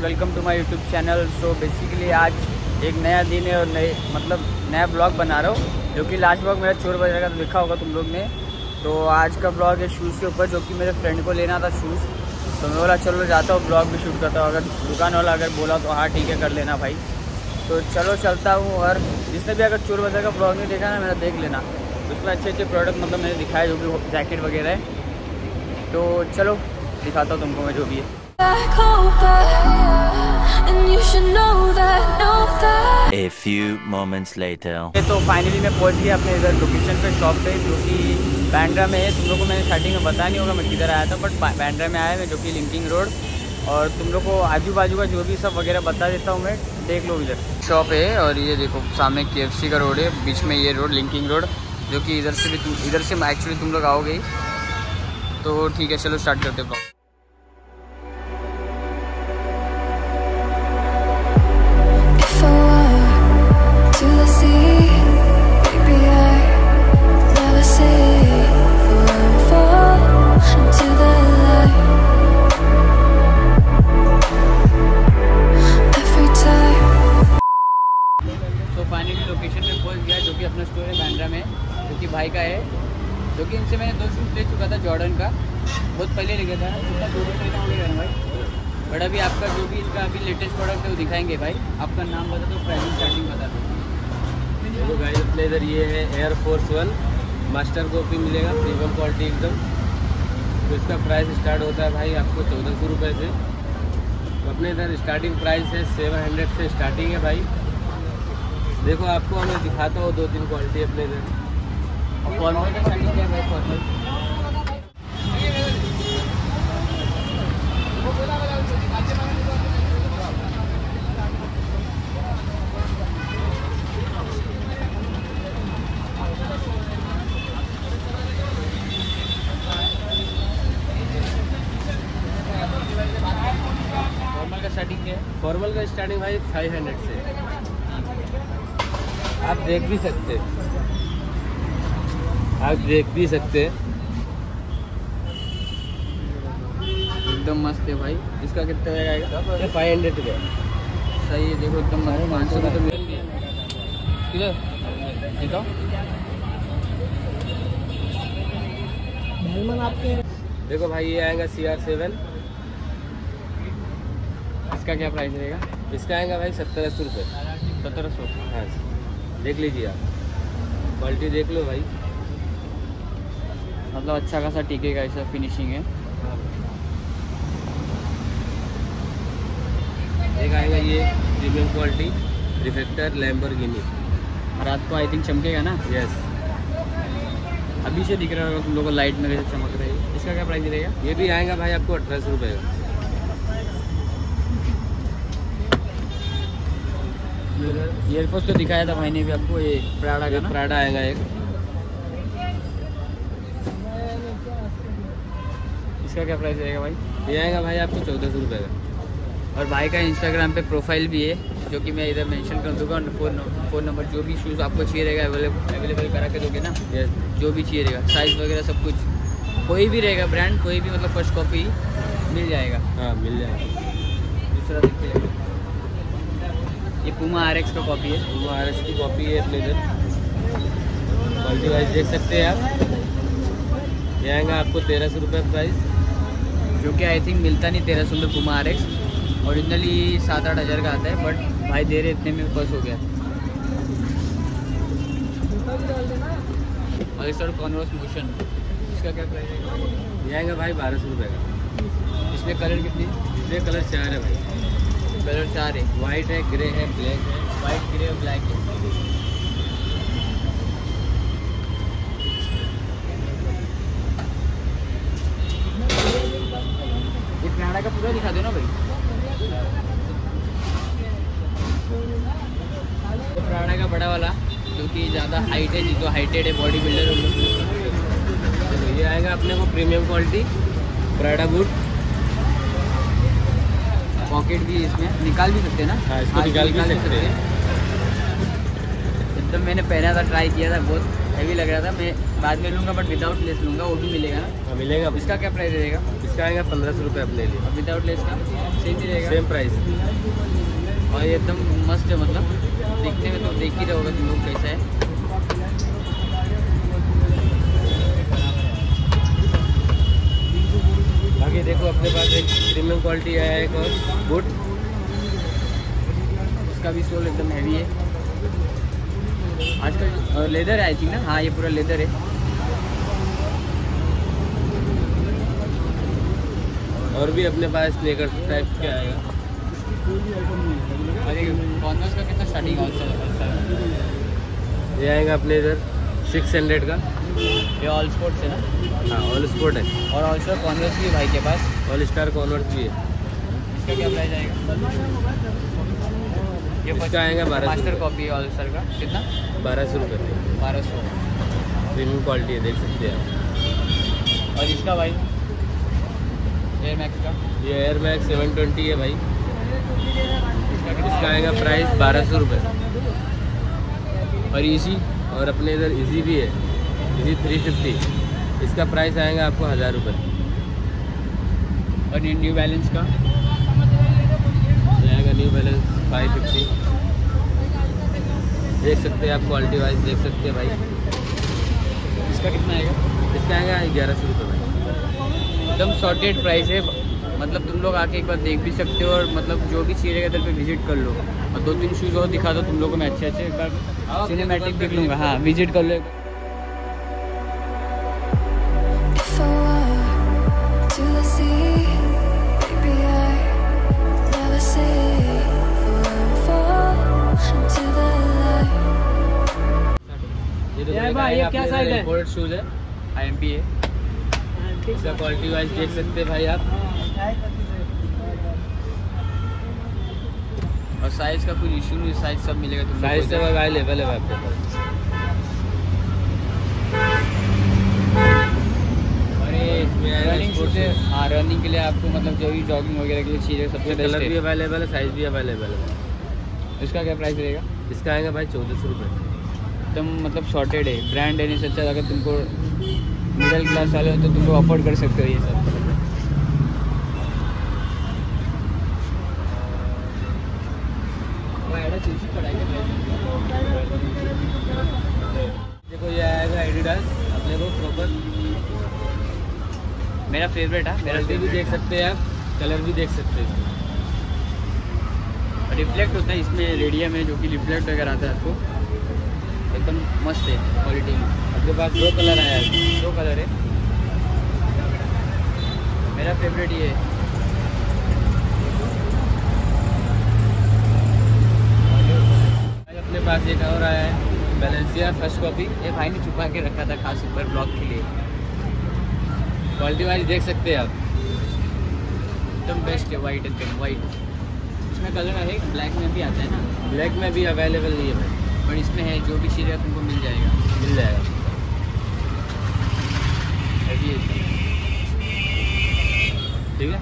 Everyone welcome to my YouTube channel so basically आज एक नया दिन है और नए मतलब नया ब्लॉग बना रहा हूँ, जो कि लास्ट ब्लॉग मेरा चोर बजे का तो देखा होगा तुम लोग ने। तो आज का ब्लॉग है शूज़ के ऊपर, जो कि मेरे फ्रेंड को लेना था शूज़ तो मैं बोला, चलो, जाता हूँ ब्लॉग भी शूट करता हूँ। अगर दुकान वाला अगर बोला तो हाँ ठीक है, कर लेना भाई। तो चलो, चलता हूँ और जिसने भी अगर चोर बजा का ब्लॉग नहीं देखा ना, मेरा देख लेना। उसमें अच्छे अच्छे प्रोडक्ट मतलब मैंने दिखाया जो भी जैकेट वगैरह है। तो चलो, दिखाता हूँ तुमको मैं जो भी है। Back over, and you should know that, know that. A few moments later. ये तो फाइनली मैं पहुँच गया अपने इधर लोकेशन पे शॉप पे जो कि बैंड्रा में है। तुम लोग को मैंने स्टार्टिंग में बताया नहीं होगा मैं किधर आया था बट बैंड्रा में आया मैं जो कि लिंकिंग रोड और तुम लोग को आजू बाजू का जो भी सब वगैरह बता देता हूँ मैं देख लो इधर। शॉप है और ये देखो सामने के का रोड है बीच में ये रोड लिंकिंग रोड जो कि इधर से भी तुम इधर से एक्चुअली तुम लोग आओगे तो ठीक है चलो स्टार्ट करते हैं। चुका था जॉर्डन का। बहुत पहले ले गया था। कितना दो भाई। बट अभी आपका जो भी इनका अभी लेटेस्ट प्रोडक्ट है वो दिखाएँगे भाई। आपका नाम बता दो प्राइसिंग स्टार्टिंग बता दो। देखो गाइस अपने इधर ये है Air Force One master copy मिलेगा प्रीमियम क्वालिटी एकदम। तो इसका प्राइस स्टार्ट होता है भाई आपको चौदह सौ रुपये से। तो अपने इधर स्टार्टिंग प्राइस है सेवन हंड्रेड से स्टार्टिंग है भाई। देखो, आपको मैं दिखाता हूँ दो तीन क्वालिटी अपने इधर। फॉर्मल का स्टार्टिंग फॉर्मल का स्टार्टिंग भाई फाइव हंड्रेड से। आप देख भी सकते हैं। आप देख भी सकते हैं। एकदम मस्त है भाई। इसका कितना रहेगा ये फाइव हंड्रेड का सही है देखो एकदम मस्त पाँच सौ तो मिल दिखाओ देखो। भाई ये आएगा सी आर सेवन इसका क्या प्राइस रहेगा? इसका आएगा भाई सत्तर अस्सी रुपये। सत्रह सौ। हाँ देख लीजिए आप। क्वालिटी देख लो भाई। मतलब अच्छा खासा टीके का ऐसा फिनिशिंग है। एक आएगा ये प्रीमियम क्वालिटी रिफेक्टर लैम्बोर्गिनी रात को आई थिंक चमकेगा ना? यस अभी से दिख रहा होगा तुम लोग को लाइट में कैसे चमक रही है। इसका क्या प्राइस रहेगा ये भी आएगा भाई आपको अठारह सौ रुपये का ईयरफोन्स तो दिखाया था भाई ने भी आपको ये प्राडा का प्राडा आएगा एक। इसका क्या प्राइस रहेगा भाई? ये आएगा भाई आपको चौदह सौ रुपये का। और भाई का इंस्टाग्राम पे प्रोफ़ाइल भी है जो कि मैं इधर मेंशन कर दूँगा और फ़ोन फ़ोन नंबर जो भी शूज़ आपको चाहिए रहेगा अवेलेबल अवेलेबल करा के दोगे ना यस जो भी चाहिए रहेगा साइज़ वगैरह सब कुछ। कोई भी रहेगा ब्रांड कोई भी मतलब फ़र्स्ट कॉपी मिल जाएगा। हाँ मिल जाएगा। दूसरा देखते ये पुमा आर का कॉपी है। आर एस की कॉपी है अपने इधर। क्वालिटी वाइज देख सकते हैं आप। ये आएगा आपको तेरह सौ रुपये प्राइस जो कि आई थिंक मिलता नहीं तेरह सौ में पुमा आर ओरिजिनली सात आठ हज़ार का आता है बट भाई दे रहे इतने में बस हो गया। और इस और कॉन्वर्स मोशन इसका क्या प्राइस है? ये आएगा भाई बारह सौ रुपये का। इसमें कलर कितनी? इसमें कलर चार है भाई। कलर चार है। वाइट है ग्रे है ब्लैक है। वाइट ग्रे और ब्लैक है। ये का पूरा दिखा दो ना भाई। ये प्राणा का बड़ा वाला जो कि ज़्यादा हाइट है जिसको हाइटेड है बॉडी बिल्डर तो ये आएगा अपने को premium quality Prada boot pocket भी इसमें। निकाल भी सकते हैं ना? हाँ, इसको निकाल भी सकते हैं। एकदम मैंने पहना था ट्राई किया था बहुत। हैवी लग रहा था मैं बाद में लूँगा बट विदाउट लेस लूँगा वो भी मिलेगा ना। हाँ, मिलेगा इसका क्या प्राइस रहेगा? इसका आएगा पंद्रह सौ रुपये अपने लिए विदाउट लेस का? सेम ही रहेगा। सेम प्राइस और ये एकदम मस्त है मतलब। देखने में तो देख ही रहोगे तुम लोग कैसा है। बाकी देखो अपने पास एक प्रीमियम क्वालिटी आया है एक और बूट इसका भी सोल एकदम हैवी है। आजकल लेदर है आई थिंक ना? हाँ ये पूरा लेदर है और भी अपने पास स्नेकर टाइप के आएगा कॉन्वर्स का कितना स्टार्टिंग ये आएगा अपने इधर सिक्स हंड्रेड का। ये ऑल स्पोर्ट्स है ना? हाँ ऑल स्पोर्ट है। और ऑल्सो कॉन्वर्स भी भाई के पास। ऑल स्टार कॉन्वर्स भी है। इसका क्या प्राइस आएगा? ये इसका आएगा 1200 मास्टर कॉपी है ऑल्सर का। कितना? बारह सौ रुपये बारह सौ। प्रीमियम क्वालिटी है देख सकते हैं आप। और इसका भाई? एयर मैक्स का? ये एयर मैक्स सेवन ट्वेंटी है भाई। इसका आएगा प्राइस बारह सौ रुपये और इजी और अपने इधर इजी भी है। इजी थ्री फिफ्टी इसका प्राइस आएगा आपको हज़ार रुपये और न्यू बैलेंस का? आएगा न्यू बैलेंस फाइव फिफ्टी देख सकते हैं आप क्वालिटी वाइज देख सकते हैं भाई। इसका कितना आएगा? इसका आएगा ग्यारह सौ रुपये भाई। एकदम शॉर्टेड प्राइस है। मतलब तुम लोग आके एक बार देख भी सकते हो और मतलब जो भी चाहिए इधर पे विज़िट कर लो। और दो तीन शूज़ और दिखा दो तुम लोगों को मैं अच्छे अच्छे एक बार सिनेमैटिक देख लूँगा। हाँ विज़िट कर लो to the sea, maybe I never say ये देखो यार एक भाई, ये क्या अपने है? इम्पोर्टेड शूज़ है आई है इसका क्वालिटी वाइज देख सकते हैं भाई आप। और साइज़ का कोई इशू नहीं साइज़ सब मिलेगा तुम साइज़ सब अवेलेबल है आपके पास। है। हाँ रनिंग के लिए आपको मतलब जो भी जॉगिंग वगैरह के लिए चाहिए सबसे कलर भी अवेलेबल है साइज़ भी अवेलेबल है। इसका क्या प्राइस रहेगा? इसका आएगा भाई चौदह सौ रुपये एकदम मतलब शॉर्टेड है। ब्रांड है नहीं से अच्छा अगर तुमको मिडिल क्लास वाले हो तो तुम लोग अफोर्ड कर सकते हो ये सब। देखो ये आएगा एडिडास अपने को प्रॉपर मेरा फेवरेट है मेरा भी देख सकते हैं आप कलर भी देख सकते हैं। रिफ्लेक्ट होता है इसमें रेडियम है जो कि रिफ्लेक्ट वगैरह आता है आपको। एकदम मस्त है क्वालिटी में आपके पास दो कलर आया है दो कलर है मेरा फेवरेट ये. है अपने पास एक और आया है बैलेंसिया फ़र्स्ट कॉपी ये भाई ने छुपा के रखा था खास ऊपर ब्लॉक के लिए. क्वालिटी वाइज देख सकते हैं आप. एकदम बेस्ट है वाइट एकदम वाइट इसमें कलर है ब्लैक में भी आता है ना. ब्लैक में भी अवेलेबल नहीं है। भाई बट इसमें है जो भी चाहिए तुमको मिल जाएगा। मिल जाएगा। ठीक है?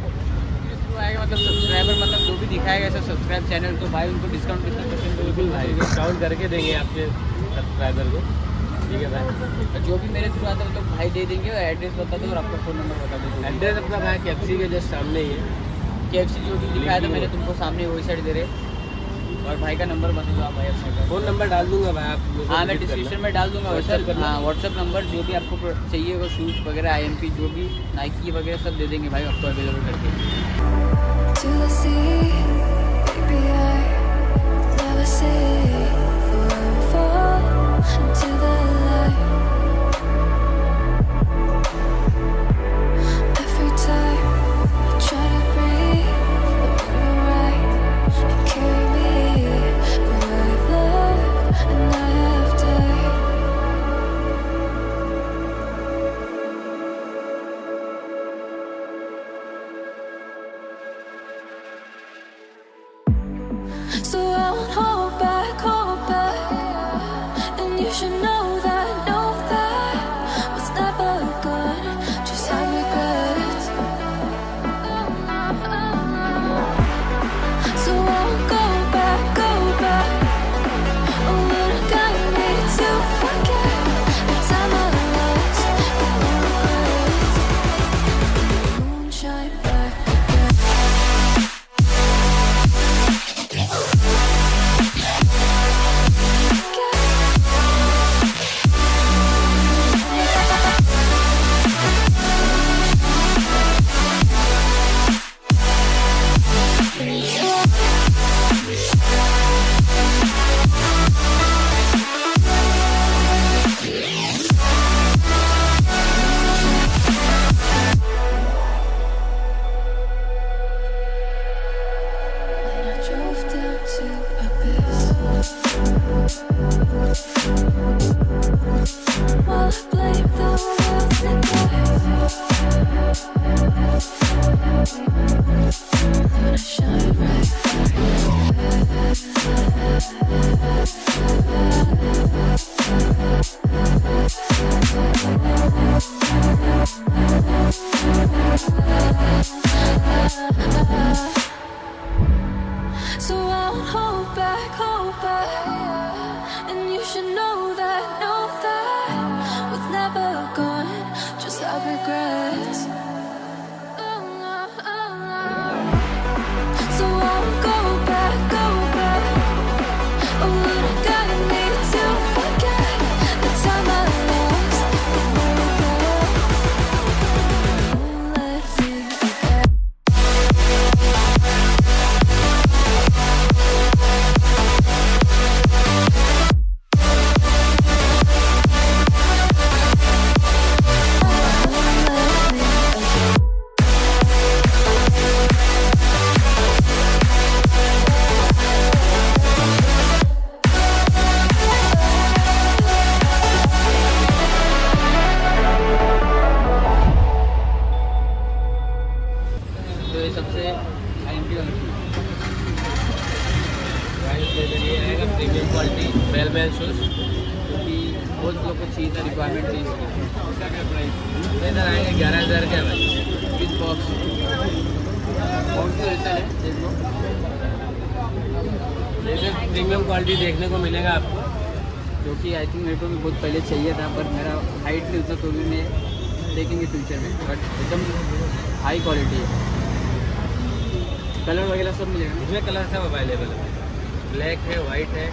आएगा मतलब सब्सक्राइबर मतलब जो भी दिखाएगा सब्सक्राइब चैनल तो भाई उनको डिस्काउंट कितना परसेंट बिल्कुल भाई डिस्काउंट करके देंगे आपके सब्सक्राइबर को। ठीक है भाई? और जो भी मेरे थ्रू आता है तो भाई दे देंगे और एड्रेस बता दो और आपका फ़ोन नंबर बता दो। एड्रेस अपना भाई कैप्सी के जस्ट सामने ही है। के जो भी दिखाया था मैंने तुमको सामने वही साइड दे रहे और भाई का नंबर बता दो भाई अपने फ़ोन नंबर डाल दूँगा भाई आप हाँ मैं डिस्क्रिप्शन में डाल दूँगा WhatsApp हाँ व्हाट्सअप नंबर जो भी आपको चाहिए वो शूज़ वगैरह आईएमपी जो भी नाइकी वगैरह सब दे देंगे भाई आपको अवेलेबल करके। to know देख प्रीमियम क्वालिटी देखने को मिलेगा आपको जो कि आई थिंक मेरे को भी बहुत पहले चाहिए था पर मेरा हाइट नहीं उतना तो भी मैं देखेंगे फ्यूचर में बट एकदम हाई क्वालिटी है। कलर वगैरह सब मिलेगा? इसमें कलर सब अवेलेबल है। ब्लैक है वाइट है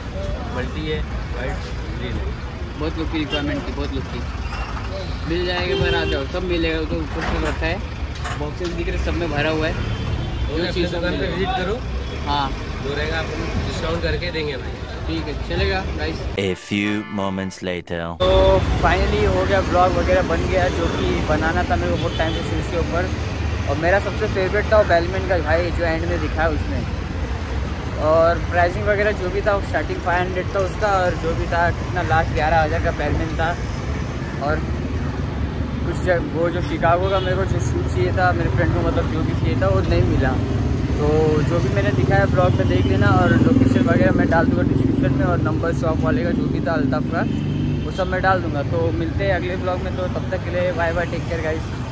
मल्टी है वाइट ग्रीन है। बहुत लोग की रिक्वायरमेंट थी बहुत लोग की। मिल जाएगा पर आ जाओ सब मिलेगा तो ऊपर से रखा है। बॉक्सेस दिख रहे सब में भरा हुआ है। चीज़ दुकान पे विज़िट करो। हाँ। जो रहेगा आपको डिस्काउंट करके देंगे भाई। ठीक है चलेगा guys A few moments later. तो फाइनली हो गया ब्लॉग वगैरह बन गया जो कि बनाना था मेरे को बहुत टाइम से शूज़ के ऊपर। और मेरा सबसे फेवरेट था वो बेलमेन का भाई जो एंड में दिखा है उसमें और प्राइसिंग वगैरह जो भी था स्टार्टिंग फाइव हंड्रेड था उसका और जो भी था कितना लास्ट ग्यारह हज़ार का बेलमेन था। और कुछ वो जो शिकागो का मेरे को जो शूज़ चाहिए था, मेरे फ्रेंड को मतलब जो भी चाहिए था, वो नहीं मिला। तो जो भी मैंने दिखाया ब्लॉग में देख लेना और लोकेशन वगैरह मैं डाल दूँगा डिस्क्रिप्शन में और नंबर शॉप वाले का जो भी था अल्ताफ़ का, वो सब मैं डाल दूँगा। तो मिलते हैं अगले ब्लॉग में तो तब तक के लिए bye bye take care guys